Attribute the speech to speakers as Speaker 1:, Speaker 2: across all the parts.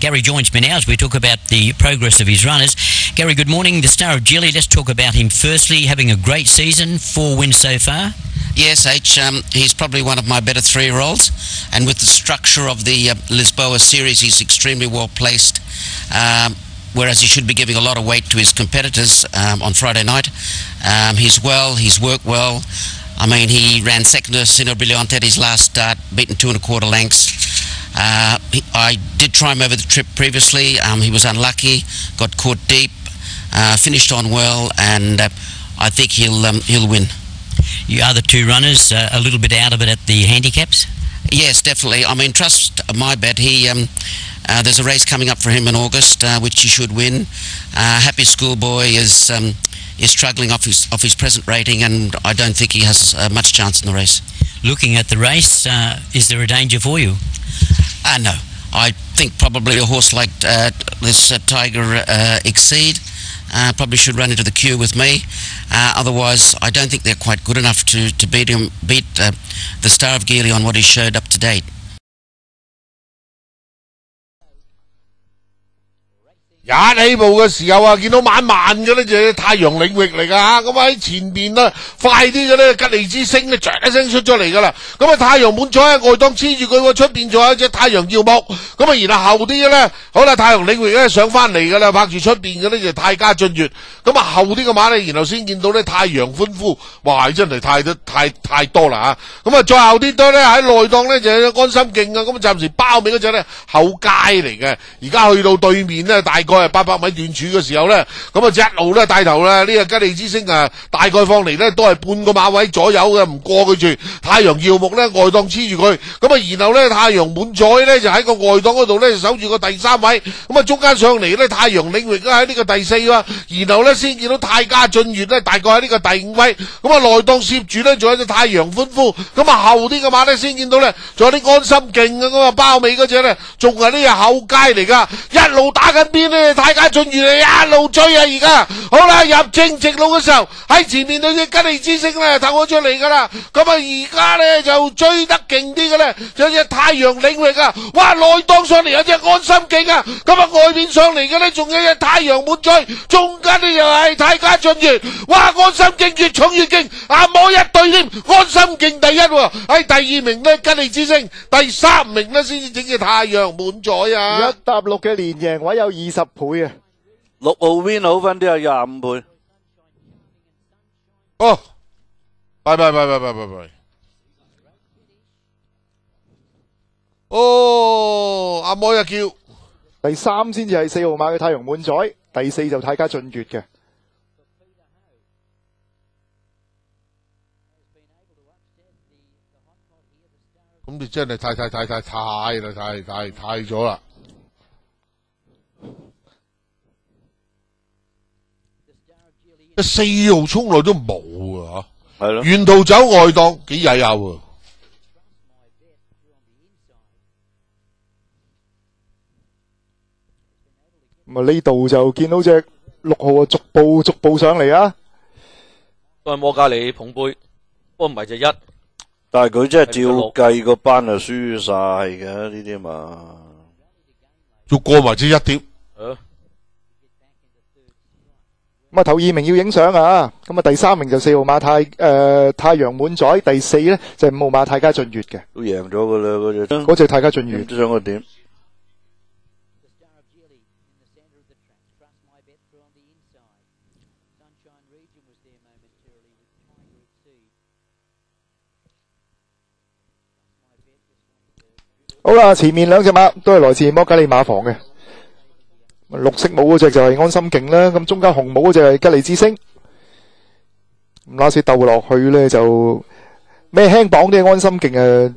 Speaker 1: Gary joins me now as we talk about the progress of his runners. Gary, good morning. The star of Gilly, let's talk about him firstly. Having a great season, four wins so far.
Speaker 2: Yes, H. Um, he's probably one of my better three-year-olds, and with the structure of the uh, Lisboa series, he's extremely well placed. Um, whereas he should be giving a lot of weight to his competitors um, on Friday night. Um, he's well. He's worked well. I mean, he ran second to Sino Brillante at his last start, beaten two and a quarter lengths. Uh, he, I did try him over the trip previously. Um, he was unlucky, got caught deep, uh, finished on well, and uh, I think he'll um, he'll win.
Speaker 1: You are the two runners uh, a little bit out of it at the handicaps.
Speaker 2: Yes, definitely. I mean, trust my bet. He um, uh, there's a race coming up for him in August, uh, which he should win. Uh, Happy Schoolboy is um, is struggling off his off his present rating, and I don't think he has uh, much chance in the race.
Speaker 1: Looking at the race, uh, is there a danger for you?
Speaker 2: Uh, no, I think probably a horse like uh, this uh, Tiger uh, Exceed uh, probably should run into the queue with me. Uh, otherwise, I don't think they're quite good enough to, to beat him, beat the Star of Geely on what he showed up to date.
Speaker 3: 一起步嘅时候啊，见到慢慢嘅咧就係太阳领域嚟噶吓，咁喺前边啦，快啲嘅咧吉利之星咧，一声出咗嚟噶啦，咁啊太陽滿載喺外档黐住佢，出边仲有一只太阳耀目，咁啊然后后啲嘅咧，好啦太阳领域咧上翻嚟噶啦，拍住出边嘅咧就泰加進月，咁啊后啲嘅馬咧，然后先见到咧太阳欢呼，哇真系太得太太多啦吓，咁啊再后啲多咧喺内档咧就有安心劲啊，咁啊暫時包尾嗰隻咧后街嚟嘅，而家去到对面咧大概八百米段柱嘅時候咧，咁啊一路咧帶頭啦，呢個吉利之星啊，大概放嚟咧都係半個馬位左右嘅，唔過佢住。太陽耀目咧外檔黐住佢，咁啊然後咧太陽滿載咧就喺個外檔嗰度咧守住個第三位，咁啊中間上嚟咧太陽領域咧喺呢個第四喎，然後咧先見到泰加進月咧大概喺呢個第五位，咁啊內檔攝住咧仲有隻太陽歡呼，咁啊後啲嘅馬咧先見到咧仲有啲安心勁啊，咁啊包尾嗰隻咧仲係呢個後街嚟噶，一路打緊邊咧泰加進月一路追啊而家，好啦入正直路嘅时候喺前面对只吉利之星咧透咗出嚟噶啦，咁啊而家咧就追得劲啲嘅咧，有只太阳领域啊，哇內檔上嚟有只安心勁啊，咁啊外邊上嚟嘅咧仲有只太阳满载，中间呢又係泰加進月，哇安心勁越重越劲，啊摸一对添，安心勁第一喎，喺第二名咧吉利之星，第三名咧先至整只太阳满载啊。
Speaker 4: 一。搭六嘅连赢位有二十倍啊！
Speaker 5: 六號 win 好分啲有廿五倍。
Speaker 3: 哦，拜拜拜拜拜拜拜。哦，阿妹啊叫，
Speaker 4: 第三先至係四號馬嘅太陽滿載，第四就泰加進月嘅。
Speaker 3: 咁你真係太太太太太啦，太太太咗啦。四號衝來都冇啊！
Speaker 5: 係咯，
Speaker 3: 沿途走外檔幾曳下喎。
Speaker 4: 咁啊呢度就見到只六號啊，逐步逐步上嚟啊！
Speaker 6: 都係摩加里捧杯，不過唔係只一。
Speaker 5: 但係佢真係照計個班就輸晒嘅呢啲嘛。
Speaker 3: 要過埋只一碟。
Speaker 6: 誒
Speaker 4: 咁啊頭二名要影相啊！咁啊第三名就四號馬太誒太陽滿載，第四咧就係五號馬泰加進月嘅，
Speaker 5: 都贏咗噶啦，嗰只
Speaker 4: 嗰只泰加進月。
Speaker 5: 都想個點？
Speaker 4: 好啦，前面兩隻馬都係來自摩加利馬房嘅。绿色帽嗰只就系安心劲啦，咁中间红帽嗰只系吉利之星。咁拉斯斗落去咧就咩轻磅啲安心劲啊，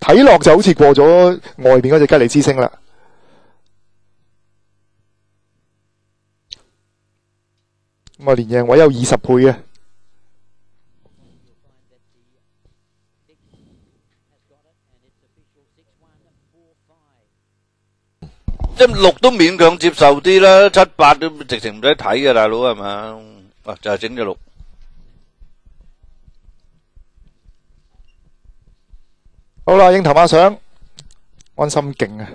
Speaker 4: 睇落就好似过咗外边嗰只吉利之星啦。咁啊，连赢位有二十倍嘅。
Speaker 5: 即六都勉强接受啲啦，七八都直情唔使睇嘅，大佬系嘛？啊，就系整咗六。
Speaker 4: 好啦，影頭馬相，安心劲啊！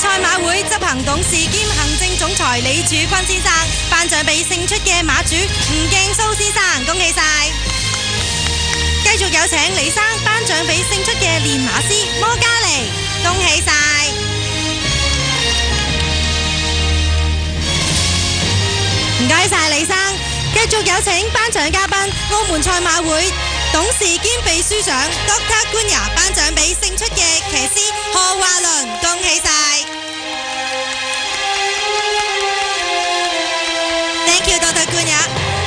Speaker 7: 賽馬會執行董事兼行政總裁李柱坤先生頒獎俾勝出嘅馬主吳敬蘇先生，恭喜晒！繼續有請李生頒獎俾勝出嘅練馬師摩加尼，恭喜晒！唔該晒李生，繼續有請頒獎嘉賓澳門賽馬會董事兼秘书长 Doctor 官牙颁奖俾胜出嘅骑师何华伦，恭喜晒！Thank you，Doctor 官牙，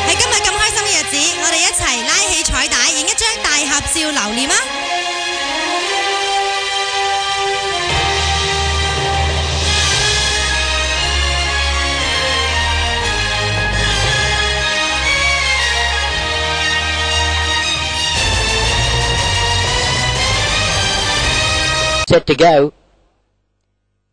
Speaker 7: 喺今日咁开心嘅日子，我哋一齐拉起彩带，影一张大合照留念啊
Speaker 1: ！set to go.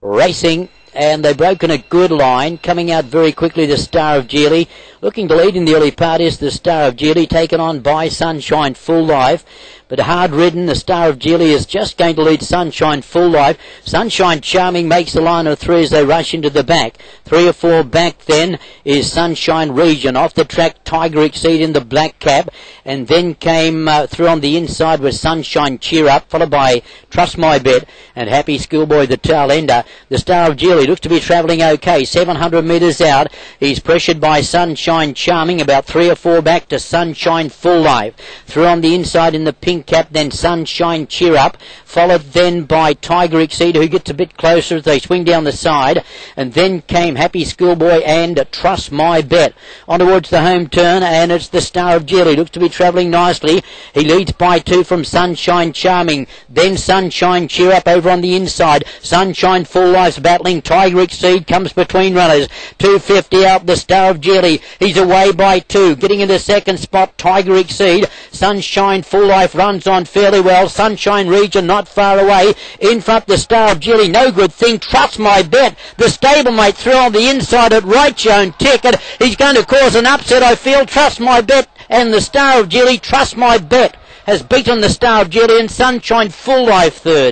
Speaker 1: Racing, and they've broken a good line. Coming out very quickly, the Star of Geely. Looking to lead in the early part is the Star of Geely, taken on by Sunshine Full Life. But hard ridden, the Star of Geely is just going to lead Sunshine Full Life. Sunshine Charming makes the line of three as they rush into the back. Three or four back then is Sunshine Region. Off the track, Tiger Exceed in the black cap. And then came uh, through on the inside was Sunshine Cheer Up, followed by Trust My Bet and Happy Schoolboy the tail ender. The Star of Geely looks to be travelling okay. 700 metres out. He's pressured by Sunshine Charming, about three or four back to Sunshine Full Life. Through on the inside in the pink cap, then Sunshine Cheer Up, followed then by Tiger Exceed, who gets a bit closer as they swing down the side, and then came Happy Schoolboy and Trust My Bet. On towards the home turn, and it's the Star of Geely. Looks to be travelling nicely. He leads by two from Sunshine Charming, then Sunshine Cheer Up over on the inside. Sunshine Full Life's battling. Tiger Exceed comes between runners. 250 out the Star of Geely. He's away by two. Getting into second spot, Tiger Exceed. Sunshine Full Life runs on fairly well. Sunshine Region not far away. In front, the Star of Geely. No good thing. Trust my bet. The stablemate through on the inside at right Joan Ticket. He's going to cause an upset, I feel. Trust my bet. And the Star of Geely, Trust my bet, has beaten the Star of Geely and Sunshine Full Life third.